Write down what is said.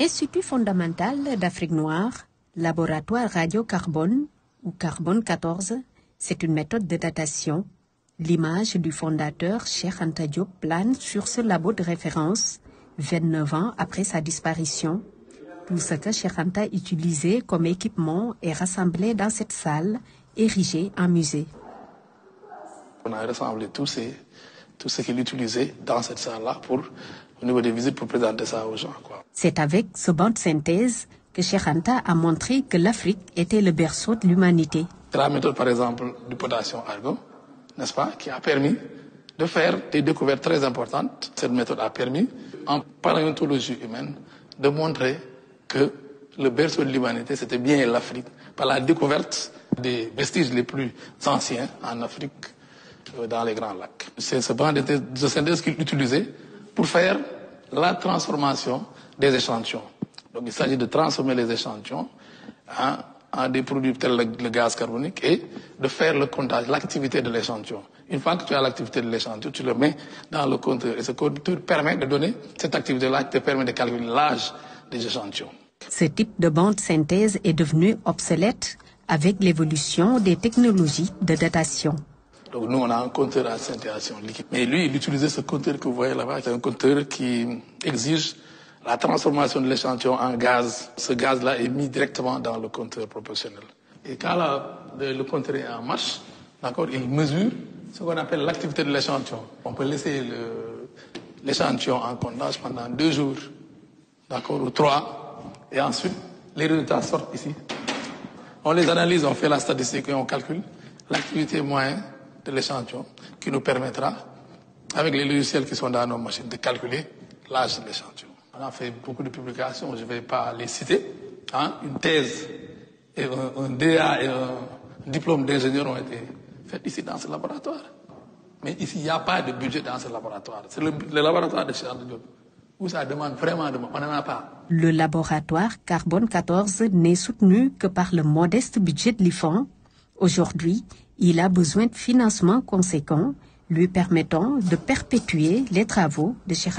Institut fondamental d'Afrique noire, laboratoire radiocarbone ou carbone 14, c'est une méthode de datation. L'image du fondateur Cheikh Anta plane sur ce labo de référence 29 ans après sa disparition. Tout ce que Cheikh Anta comme équipement est rassemblé dans cette salle érigée en musée. On a rassemblé tout, ces, tout ce qu'il utilisait dans cette salle-là pour, au niveau des visites pour présenter ça aux gens. C'est avec ce banc de synthèse que Cheikh Anta a montré que l'Afrique était le berceau de l'humanité. C'est la méthode, par exemple, du potassium argon, n'est-ce pas, qui a permis de faire des découvertes très importantes. Cette méthode a permis, en paléontologie humaine, de montrer que le berceau de l'humanité, c'était bien l'Afrique, par la découverte des vestiges les plus anciens en Afrique, dans les Grands Lacs. C'est ce banc de synthèse qu'il utilisait pour faire la transformation des échantillons. Donc il s'agit de transformer les échantillons en, en des produits tels le, le, gaz carbonique et de faire le comptage, l'activité de l'échantillon. Une fois que tu as l'activité de l'échantillon, tu le mets dans le compteur et ce compteur permet de donner cette activité-là qui te permet de calculer l'âge des échantillons. Ce type de bande synthèse est devenu obsolète avec l'évolution des technologies de datation. Donc nous, on a un compteur à scintillation liquide. Mais lui, il utilisait ce compteur que vous voyez là-bas, c'est un compteur qui exige la transformation de l'échantillon en gaz. Ce gaz-là est mis directement dans le compteur proportionnel. Et quand la, le, compteur est en marche, d'accord, il mesure ce qu'on appelle l'activité de l'échantillon. On peut laisser l'échantillon en comptage pendant deux jours, d'accord, ou trois, et ensuite les résultats sortent ici. On les analyse, on fait la statistique et on calcule l'activité moyenne de l'échantillon qui nous permettra, avec les logiciels qui sont dans nos machines, de calculer l'âge de l'échantillon. On a fait beaucoup de publications, je ne vais pas les citer. Hein, une thèse, et un, un DA et un diplôme d'ingénieur ont été faits ici dans ce laboratoire. Mais ici, il n'y a pas de budget dans ce laboratoire. C'est le, laboratoire de Diop où ça demande vraiment de on n'en a pas. Le laboratoire Carbone 14 n'est soutenu que par le modeste budget de l'IFON. Aujourd'hui, il a besoin de financements conséquents lui permettant de perpétuer les travaux de Cheikh.